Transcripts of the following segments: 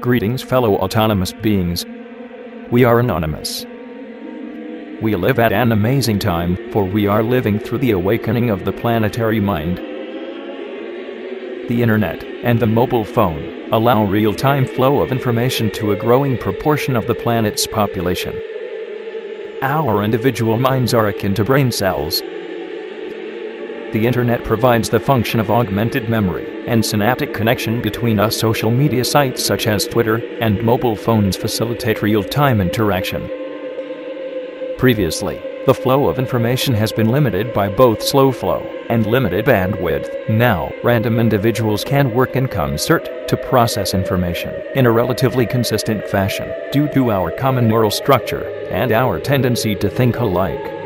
Greetings, fellow autonomous beings. We are anonymous. We live at an amazing time, for we are living through the awakening of the planetary mind. The internet and the mobile phone allow real time flow of information to a growing proportion of the planet's population. Our individual minds are akin to brain cells. The internet provides the function of augmented memory and synaptic connection between us. Social media sites such as Twitter and mobile phones facilitate real time interaction. Previously, the flow of information has been limited by both slow flow and limited bandwidth. Now, random individuals can work in concert to process information in a relatively consistent fashion due to our common neural structure and our tendency to think alike.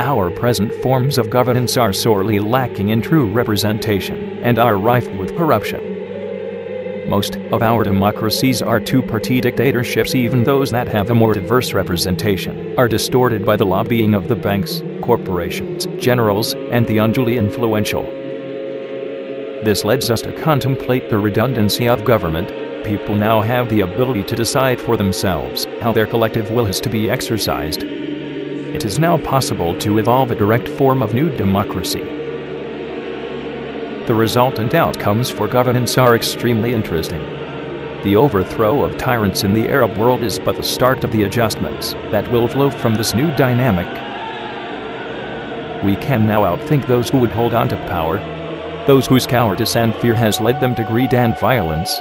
Our present forms of governance are sorely lacking in true representation and are rife with corruption. Most of our democracies are two party dictatorships, even those that have a more diverse representation are distorted by the lobbying of the banks, corporations, generals, and the unduly influential. This leads us to contemplate the redundancy of government. People now have the ability to decide for themselves how their collective will is to be exercised. It is now possible to evolve a direct form of new democracy the resultant outcomes for governance are extremely interesting. The overthrow of tyrants in the Arab world is but the start of the adjustments that will flow from this new dynamic. We can now outthink those who would hold on to power, those whose cowardice and fear has led them to greed and violence,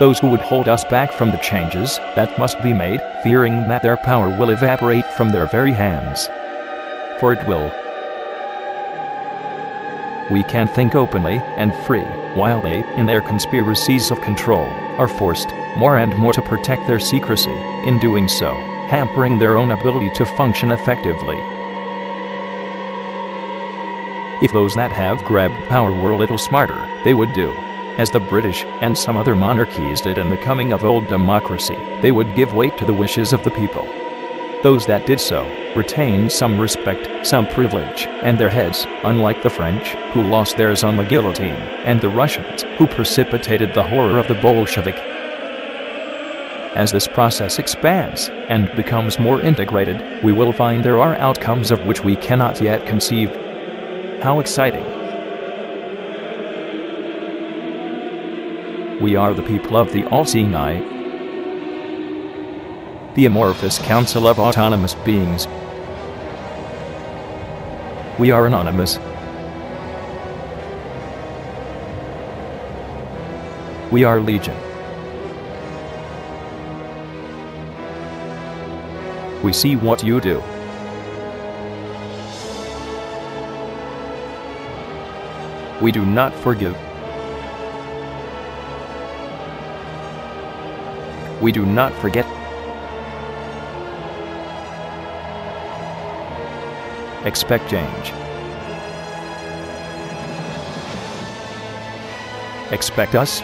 those who would hold us back from the changes that must be made, fearing that their power will evaporate from their very hands. For it will we can think openly and free, while they, in their conspiracies of control, are forced more and more to protect their secrecy, in doing so, hampering their own ability to function effectively. If those that have grabbed power were a little smarter, they would do as the British and some other monarchies did in the coming of old democracy, they would give weight to the wishes of the people. Those that did so retained some respect, some privilege, and their heads, unlike the French, who lost theirs on the guillotine, and the Russians, who precipitated the horror of the Bolshevik. As this process expands and becomes more integrated, we will find there are outcomes of which we cannot yet conceive. How exciting! We are the people of the all-seeing eye, the amorphous council of autonomous beings. We are anonymous. We are Legion. We see what you do. We do not forgive. We do not forget. Expect change. Expect us